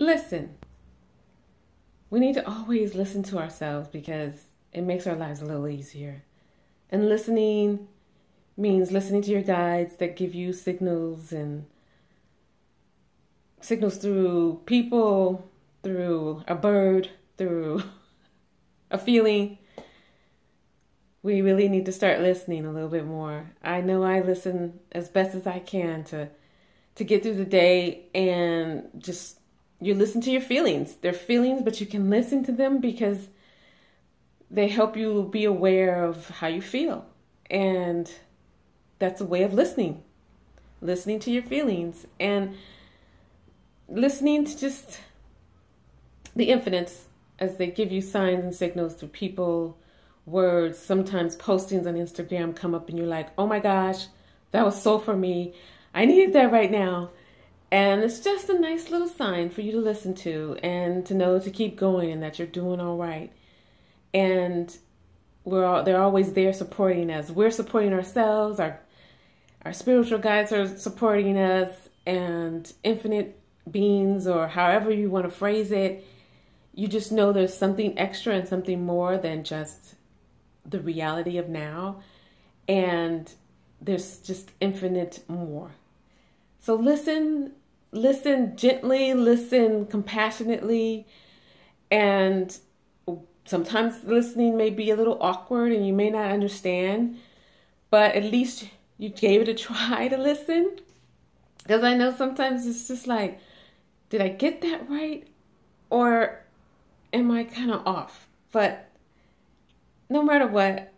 listen. We need to always listen to ourselves because it makes our lives a little easier. And listening means listening to your guides that give you signals and signals through people, through a bird, through a feeling. We really need to start listening a little bit more. I know I listen as best as I can to to get through the day and just you listen to your feelings. They're feelings, but you can listen to them because they help you be aware of how you feel. And that's a way of listening. Listening to your feelings and listening to just the infinites as they give you signs and signals through people, words, sometimes postings on Instagram come up and you're like, oh my gosh, that was so for me. I needed that right now. And it's just a nice little sign for you to listen to and to know to keep going and that you're doing all right. And we're all, they're always there supporting us. We're supporting ourselves. Our our spiritual guides are supporting us, and infinite beings, or however you want to phrase it, you just know there's something extra and something more than just the reality of now, and there's just infinite more. So listen, listen gently, listen compassionately, and sometimes listening may be a little awkward and you may not understand, but at least you gave it a try to listen. Because I know sometimes it's just like, did I get that right? Or am I kind of off? But no matter what,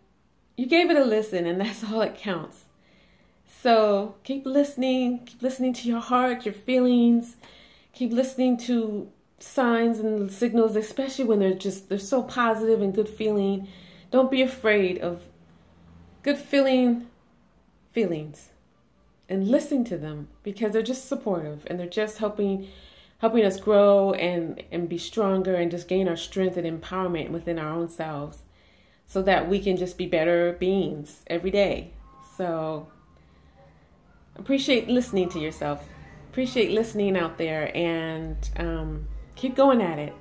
you gave it a listen, and that's all that counts. So keep listening, keep listening to your heart, your feelings, keep listening to signs and signals, especially when they're just they're so positive and good feeling. Don't be afraid of good feeling feelings and listen to them because they're just supportive and they're just helping helping us grow and and be stronger and just gain our strength and empowerment within our own selves so that we can just be better beings every day. So appreciate listening to yourself. Appreciate listening out there and um, keep going at it.